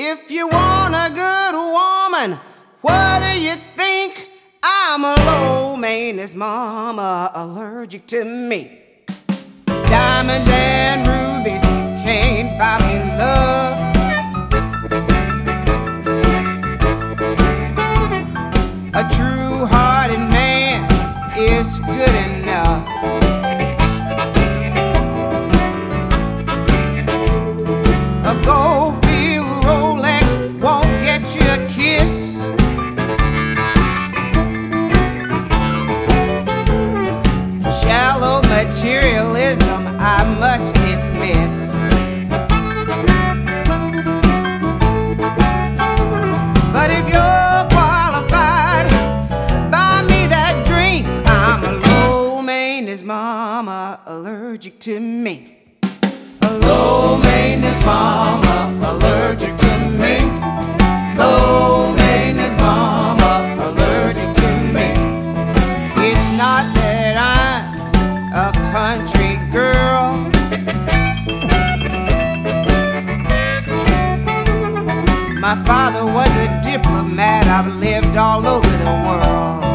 If you want a good woman, what do you think? I'm a low maintenance mama, allergic to mink. Diamonds and rubies can't buy me love. Mama, allergic to mink. A low maintenance mama, allergic to mink. Low maintenance mama, allergic to mink. It's not that I'm a country girl. My father was a diplomat. I've lived all over the world.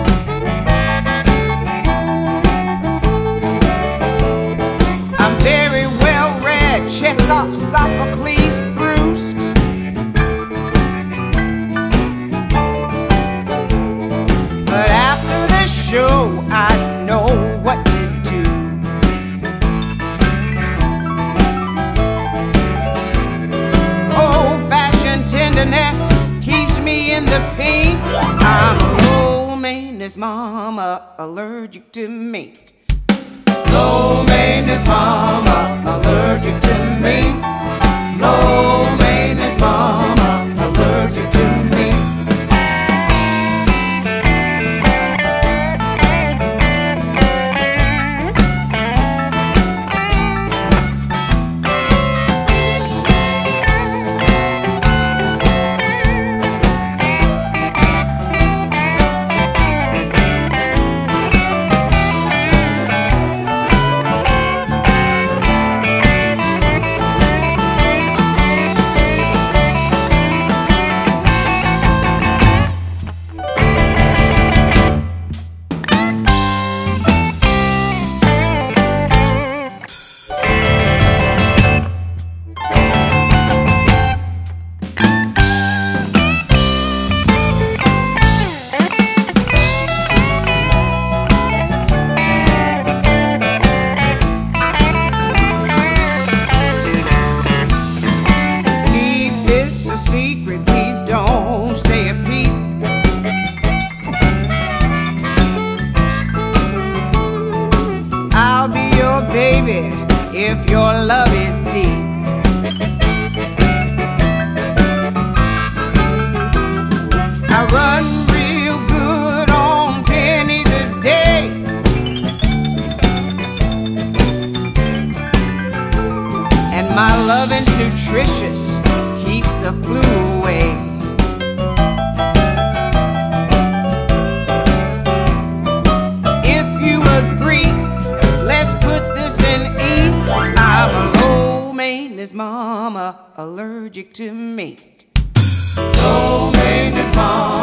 The pink. I'm a low maintenance mama, allergic to mink. Low maintenance mama, allergic if your love is deep. I run real good on pennies a day. And my lovin's nutritious, keeps the flu away. Maintenance mama, allergic to mink. Low maintenance mama.